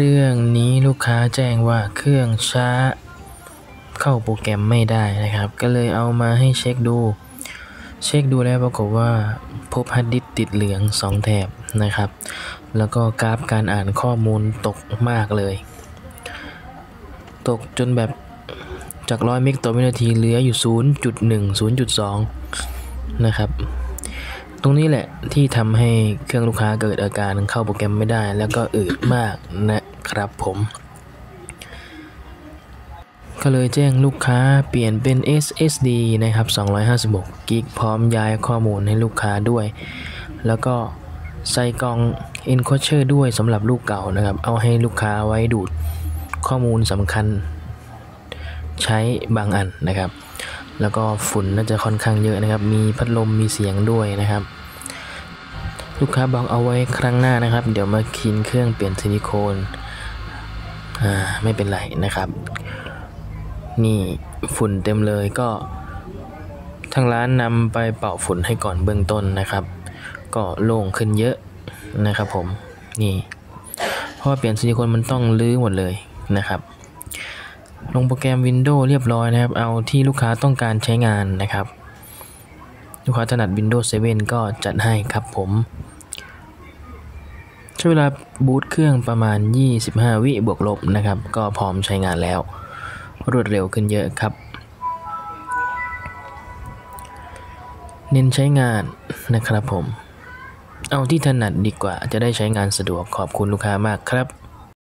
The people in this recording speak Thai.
เครื่องนี้ลูกค้าแจ้งว่าเครื่องช้า เข้าโปรแกรมไม่ได้นะครับ ก็เลยเอามาให้เช็คดู เช็คดูแล้วปรากฏว่าพบฮาร์ดดิสก์ติดเหลือง 2 แถบนะครับ แล้วก็กราฟการอ่านข้อมูลตกมากเลย ตกจนแบบจาก100เมกต่อวินาทีเหลืออยู่ 0.1 0.2 นะครับ ตรงนี้แหละที่ทำให้เครื่องลูกค้าเกิดอาการเข้าโปรแกรมไม่ได้ แล้วก็อืดมากนะครับผม ก็เลยแจ้งลูกค้าเปลี่ยนเป็น SSD นะครับ 256กิกพร้อมย้ายข้อมูลให้ลูกค้าด้วย แล้วก็ใส่กล่อง encoder ด้วยสำหรับลูกเก่านะครับ เอาให้ลูกค้าไว้ดูดข้อมูลสำคัญใช้บางอันนะครับ แล้วก็ฝุ่นน่าจะค่อนข้างเยอะนะครับ มีพัดลมมีเสียงด้วยนะครับ ลูกค้าบอกเอาไว้ครั้งหน้านะครับ เดี๋ยวมาคลีนเครื่องเปลี่ยนซิลิโคนอ่าไม่เป็นไรนะครับ นี่ฝุ่นเต็มเลยก็ทางร้านนำไปเป่าฝุ่นให้ก่อนเบื้องต้นนะครับ ก็โล่งขึ้นเยอะนะครับผมนี่เพราะว่าเปลี่ยนซิลิโคนมันต้องลื้อหมดเลยนะครับ ลงโปรแกรม Windows เรียบร้อยนะครับ เอาที่ลูกค้าต้องการใช้งานนะครับ ลูกค้าถนัด Windows 7 ก็จัดให้ครับผม ใช้เวลาบูตเครื่องประมาณ 25 วิบวกลบนะครับ ก็พร้อมใช้งานแล้ว รวดเร็วขึ้นเยอะครับ เน้นใช้งานนะครับผม เอาที่ถนัดดีกว่าจะได้ใช้งานสะดวกขอบคุณลูกค้ามากครับ